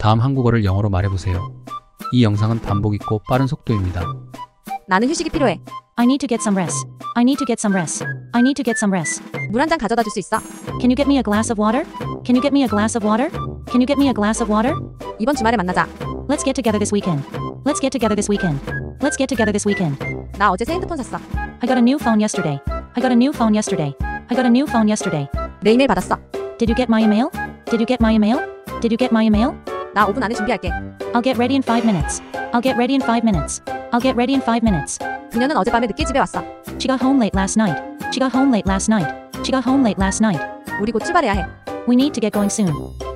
다음 한국어를 영어로 말해보세요. 이 영상은 반복 있고 빠른 속도입니다. 나는 휴식이 필요해. I need to get some rest. I need to get some rest. I need to get some rest. 물 한 잔 가져다 줄 수 있어? Can you get me a glass of water? Can you get me a glass of water? Can you get me a glass of water? 이번 주말에 만나자. Let's get together this weekend. Let's get together this weekend. Let's get together this weekend. 나 어제 새 핸드폰 샀어. I got a new phone yesterday. I got a new phone yesterday. I got a new phone yesterday. 내 이메일 받았어. Did you get my email? Did you get my email? Did you get my email? 나 5분 안에 준비할게. I'll get ready in 5 minutes. I'll get ready in 5 minutes. I'll get ready in 5 minutes. 그녀는 어젯밤에 늦게 집에 왔어. She got home late last night. She got home late last night. She got home late last night. 우리 곧 출발해야 해. We need to get going soon.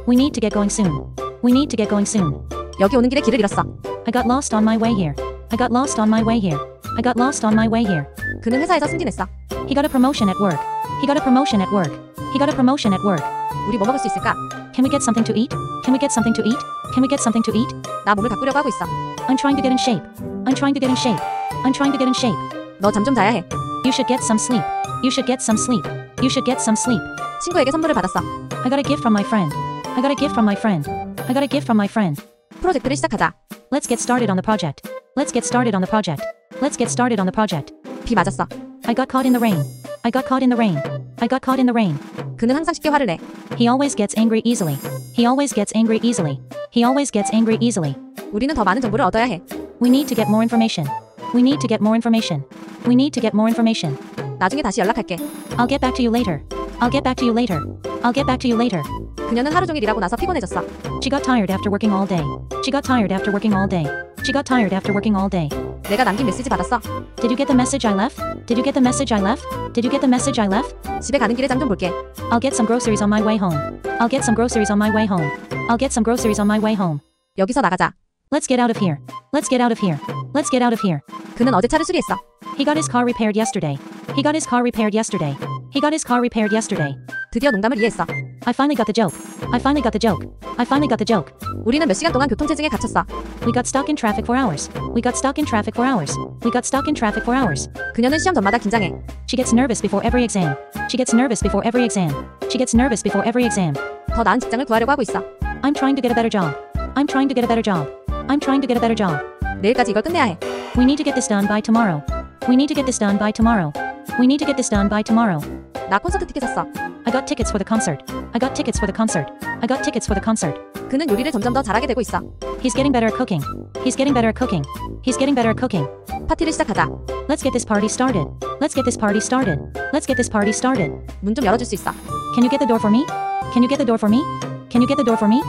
We need to get going soon. We need to get going soon. 여기 오는 길에 길을 잃었어. I got lost on my way here. I got lost on my way here. I got lost on my way here. 그는 회사에서 승진했어. He got a promotion at work. He got a promotion at work. He got a promotion at work. 우리 뭐 먹을 수 있을까? Can we get something to eat? Can we get something to eat? Can we get something to eat? 나 몸을 가꾸려고 하고 있어. I'm trying to get in shape. I'm trying to get in shape. I'm trying to get in shape. 너 잠 좀 자야 해. You should get some sleep. You should get some sleep. You should get some sleep. 친구에게 선물을 받았어. I got a gift from my friend. I got a gift from my friend. I got a gift from my friend. 프로젝트를 시작하자. Let's get started on the project. Let's get started on the project. Let's get started on the project. 비 맞았어. I got caught in the rain. I got caught in the rain. I got caught in the rain. 그는 항상 쉽게 화를 내. He always gets angry easily. He always gets angry easily. He always gets angry easily. 우리는 더 많은 정보를 얻어야 해. We need to get more information. We need to get more information. We need to get more information. 나중에 다시 연락할게. I'll get back to you later. I'll get back to you later. I'll get back to you later. 그녀는 하루 종일 일하고 나서 피곤해졌어. She got tired after working all day. She got tired after working all day. She got tired after working all day. 내가 남긴 메시지 받았어. Did you get the message I left? Did you get the message I left? Did you get the message I left? 집에 가는 길에 장 좀 볼게. I'll get some groceries on my way home. I'll get some groceries on my way home. I'll get some groceries on my way home. 여기서 나가자. Let's get out of here. Let's get out of here. Let's get out of here. 그는 어제 차를 수리했어. He got his car repaired yesterday. He got his car repaired yesterday. He got his car repaired yesterday. 드디어 농담을 이해했어. I finally got the joke. I finally got the joke. I finally got the joke. 우리는 몇 시간 동안 교통체증에 갇혔어. We got stuck in traffic for hours. We got stuck in traffic for hours. We got stuck in traffic for hours. 그녀는 시험 전마다 긴장해. She gets nervous before every exam. She gets nervous before every exam. She gets nervous before every exam. 더 나은 직장을 구하려고 하고 있어. I'm trying to get a better job. I'm trying to get a better job. I'm trying to get a better job. 내일까지 이걸 끝내야 해. We need to get this done by tomorrow. We need to get this done by tomorrow. We need to get this done by tomorrow. 나 콘서트 티켓 샀어. I got tickets for the concert. I got tickets for the concert. I got tickets for the concert. 그는 요리를 점점 더 잘하게 되고 있어. He's getting better at cooking. He's getting better at cooking. He's getting better at cooking. 파티를 시작하자. Let's get this party started. Let's get this party started. Let's get this party started. 문 좀 열어줄 수 있어. Can you get the door for me? Can you get the door for me? Can you get the door for me?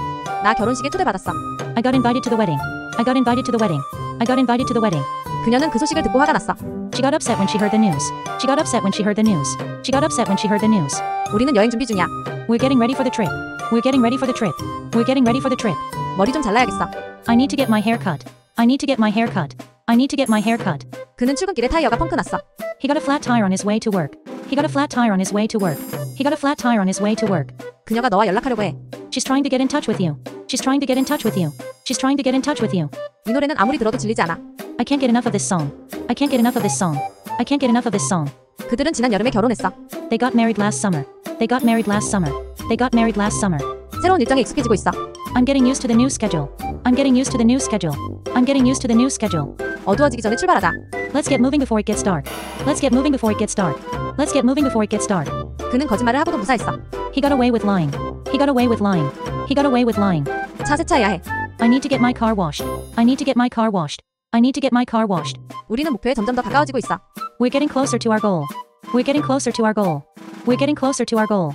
나 결혼식에 초대받았어. I got invited to the wedding. I got invited to the wedding. I got invited to the wedding. 그녀는 그 소식을 듣고 화가 났어. She got upset when she heard the news. She got upset when she heard the news. She got upset when she heard the news. 우리는 여행 준비 중이야. We're getting ready for the trip. We're getting ready for the trip. We're getting ready for the trip. 머리 좀 잘라야겠어. I need to get my hair cut. I need to get my hair cut. I need to get my hair cut. 그는 출근길에 타이어가 펑크 났어. He got a flat tire on his way to work. He got a flat tire on his way to work. He got a flat tire on his way to work. 그녀가 너와 연락하려고 해. She's trying to get in touch with you. She's trying to get in touch with you. She's trying to get in touch with you. 이 노래는 아무리 들어도 질리지 않아. I can't get enough of this song. I can't get enough of this song. I can't get enough of this song. 그들은 지난 여름에 결혼했어. They got married last summer. They got married last summer. They got married last summer. 새로운 일정에 익숙해지고 있어. I'm getting used to the new schedule. I'm getting used to the new schedule. I'm getting used to the new schedule. 어두워지기 전에 출발하자. Let's get moving before it gets dark. Let's get moving before it gets dark. Let's get moving before it gets dark. 그는 거짓말을 하고도 무사했어. He got away with lying. He got away with lying. He got away with lying. 차 세차해야 해. I need to get my car washed. I need to get my car washed. I need to get my car washed. 우리는 목표에 점점 더 가까워지고 있어. We're getting closer to our goal. We're getting closer to our goal. We're getting closer to our goal.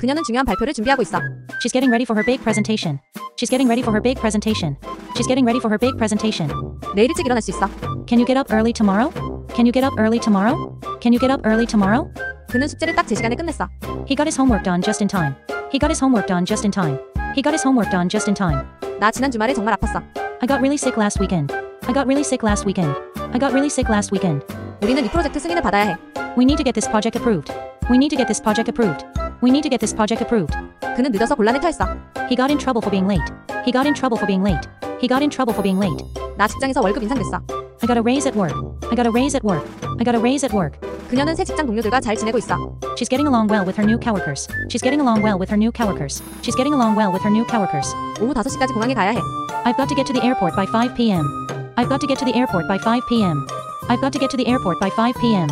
그녀는 중요한 발표를 준비하고 있어. She's getting ready for her big presentation. She's getting ready for her big presentation. She's getting ready for her big presentation. 내일 일찍 일어날 수 있어. Can you get up early tomorrow? Can you get up early tomorrow? Can you get up early tomorrow? 그는 숙제를 딱 제 시간에 끝냈어. He got his homework done just in time. He got his homework done just in time. He got his homework done just in time. 나 지난 주말에 정말 아팠어. I got really sick last weekend. I got really sick last weekend. I got really sick last weekend. 우리는 이 프로젝트 승인을 받아야 해. We need to get this project approved. We need to get this project approved. We need to get this project approved. 그는 늦어서 곤란에 처했어. He got in trouble for being late. He got in trouble for being late. He got in trouble for being late. 나 직장에서 월급 인상됐어. I got a raise at work. I got a raise at work. I got a raise at work. 그녀는 새 직장 동료들과 잘 지내고 있어. She's getting along well with her new coworkers. She's getting along well with her new coworkers. She's getting along well with her new coworkers. 오후 5시까지 공항에 가야 해. I've got to get to the airport by 5 p.m. I've got to get to the airport by 5 p.m. I've got to get to the airport by 5 p.m.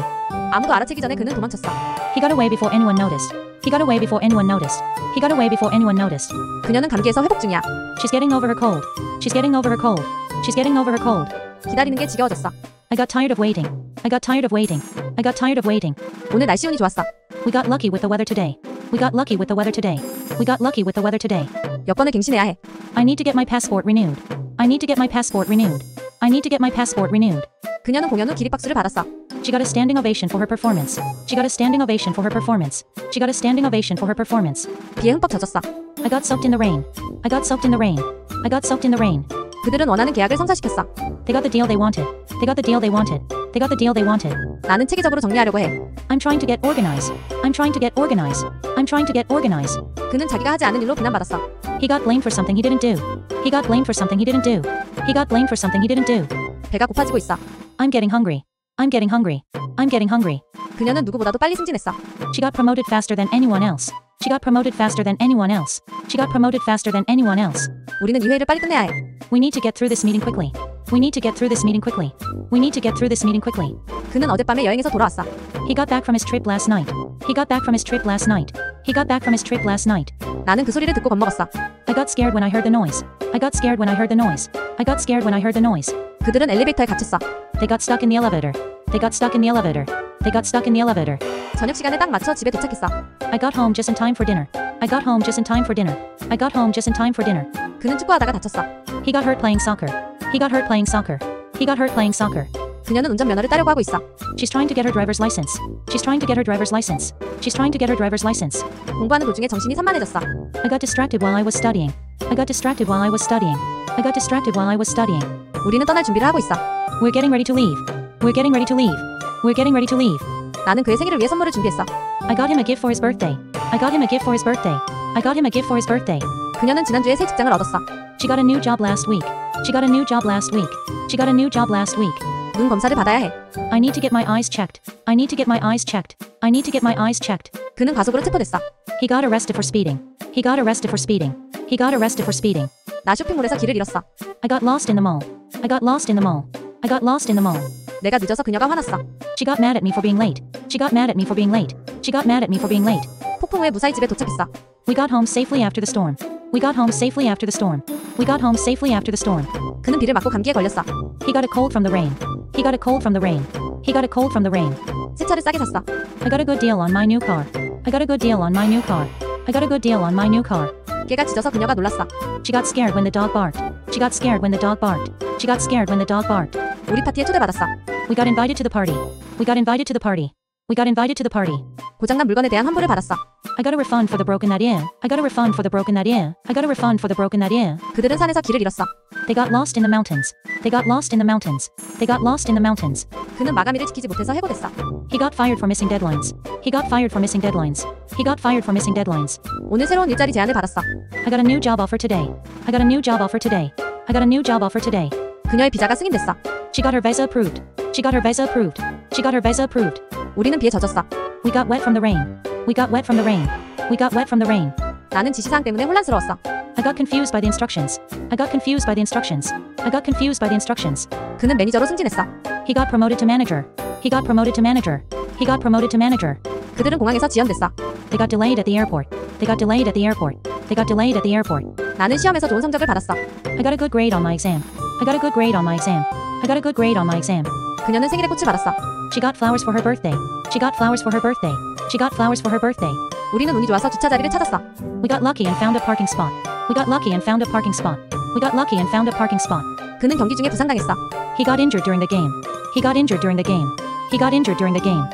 아무도 알아채기 전에 그는 도망쳤어. He got away before anyone noticed. He got away before anyone noticed. He got away before anyone noticed. 그녀는 감기에서 회복 중이야. She's getting over her cold. She's getting over her cold. She's getting over her cold. 기다리는 게 지겨워졌어. I got tired of waiting. I got tired of waiting. I got tired of waiting. 오늘 날씨 운이 좋았어. We got lucky with the weather today. We got lucky with the weather today. We got lucky with the weather today. 여권을 갱신해야 해. I need to get my passport renewed. I need to get my passport renewed. I need to get my passport renewed. 그녀는 공연 후 기립박수를 받았어. She got a standing ovation for her performance. She got a standing ovation for her performance. She got a standing ovation for her performance. 비에 흠뻑 젖었어. I got soaked in the rain. I got soaked in the rain. I got soaked in the rain. 그들은 원하는 계약을 성사시켰어. They got the deal they wanted. They got the deal they wanted. They got the deal they wanted. 나는 체계적으로 정리하려고 해. I'm trying to get organized. I'm trying to get organized. I'm trying to get organized. 그는 자기가 하지 않은 일로 비난받았어. He got blamed for something he didn't do. He got blamed for something he didn't do. He got blamed for something he didn't do. 배가 고파지고 있어. I'm getting hungry. I'm getting hungry. I'm getting hungry. 그녀는 누구보다도 빨리 승진했어. She got promoted faster than anyone else. She got promoted faster than anyone else. She got promoted faster than anyone else. 우리는 이 회의를 빨리 끝내야 해. We need to get through this meeting quickly. We need to get through this meeting quickly. We need to get through this meeting quickly. 그는 어젯밤에 여행에서 돌아왔어. He got back from his trip last night. He got back from his trip last night. He got back from his trip last night. 나는 그 소리를 듣고 겁먹었어. I got scared when I heard the noise. I got scared when I heard the noise. I got scared when I heard the noise. 그들은 엘리베이터에 갇혔어. They got stuck in the elevator. They got stuck in the elevator. They got stuck in the elevator. 저녁 시간에 딱 맞춰 집에 도착했어. I got home just in time for dinner. I got home just in time for dinner. I got home just in time for dinner. 그는 축구하다가 다쳤어. He got hurt playing soccer. He got hurt playing soccer. He got hurt playing soccer. 그녀는 운전면허를 따려고 하고 있어. She's trying to get her driver's license. She's trying to get her driver's license. She's trying to get her driver's license. 공부하는 도중에 정신이 산만해졌어. I got distracted while I was studying. I got distracted while I was studying. I got distracted while I was studying. 우리는 떠날 준비를 하고 있어. We're getting ready to leave. We're getting ready to leave. We're getting ready to leave. 나는 그의 생일을 위해 선물을 준비했어. I got him a gift for his birthday. I got him a gift for his birthday. I got him a gift for his birthday. 그녀는 지난주에 새 직장을 얻었어. She got a new job last week. She got a new job last week. She got a new job last week. 눈 검사를 받아야 해. I need to get my eyes checked. I need to get my eyes checked. I need to get my eyes checked. 그는 과속으로 체포됐어. He got arrested for speeding. He got arrested for speeding. He got arrested for speeding. 나 쇼핑몰에서 길을 잃었어. I got lost in the mall. I got lost in the mall. I got lost in the mall. 내가 늦어서 그녀가 화났어. She got mad at me for being late. She got mad at me for being late. She got mad at me for being late. 폭풍 후에 무사히 집에 도착했어. We got home safely after the storm. We got home safely after the storm. We got home safely after the storm. 그는 비를 맞고 감기에 걸렸어. He got a cold from the rain. He got a cold from the rain. He got a cold from the rain. 새 차를 싸게 샀어. I got a good deal on my new car. I got a good deal on my new car. I got a good deal on my new car. 개가 짖어서 그녀가 놀랐어. She got scared when the dog barked. She got scared when the dog barked. She got scared when the dog barked. 우리 파티에 초대받았어. We got invited to the party. We got invited to the party. We got invited to the party. 고장난 물건에 대한 환불을 받았어. I got a refund for the broken that ear. I got a refund for the broken that ear. I got a refund for the broken that ear. 그들은 산에서 길을 잃었어. They got lost in the mountains. They got lost in the mountains. They got lost in the mountains. 그는 마감일을 지키지 못해서 해고됐어. He got fired for missing deadlines. He got fired for missing deadlines. He got fired for missing deadlines. 오늘 새로운 일자리 제안을 받았어. I got a new job offer today. I got a new job offer today. I got a new job offer today. 그녀의 비자가 승인됐어. She got her visa approved. She got her visa approved. She got her visa approved. 우리는 비에 젖었어. We got wet from the rain. We got wet from the rain. We got wet from the rain. 나는 지시사항 때문에 혼란스러웠어. I got confused by the instructions. I got confused by the instructions. I got confused by the instructions. 그는 매니저로 승진했어. He got promoted to manager. He got promoted to manager. He got promoted to manager. 그들은 공항에서 지연됐어. They got delayed at the airport. They got delayed at the airport. They got delayed at the airport. 나는 시험에서 좋은 성적을 받았어. I got a good grade on my exam. I got a good grade on my exam. I got a good grade on my exam. 그녀는 생일에 꽃을 받았어. She got flowers for her birthday. She got flowers for her birthday. She got flowers for her birthday. 우리는 운이 좋아서 주차 자리를 찾았어. We got lucky and found a parking spot. We got lucky and found a parking spot. We got lucky and found a parking spot. 그는 경기 중에 부상당했어. He got injured during the game. He got injured during the game. He got injured during the game.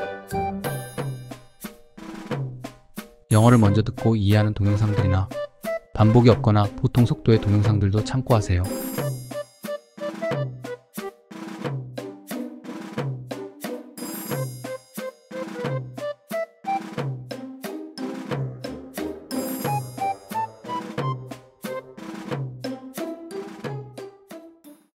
영어를 먼저 듣고 이해하는 동영상들이나 반복이 없거나 보통 속도의 동영상들도 참고하세요.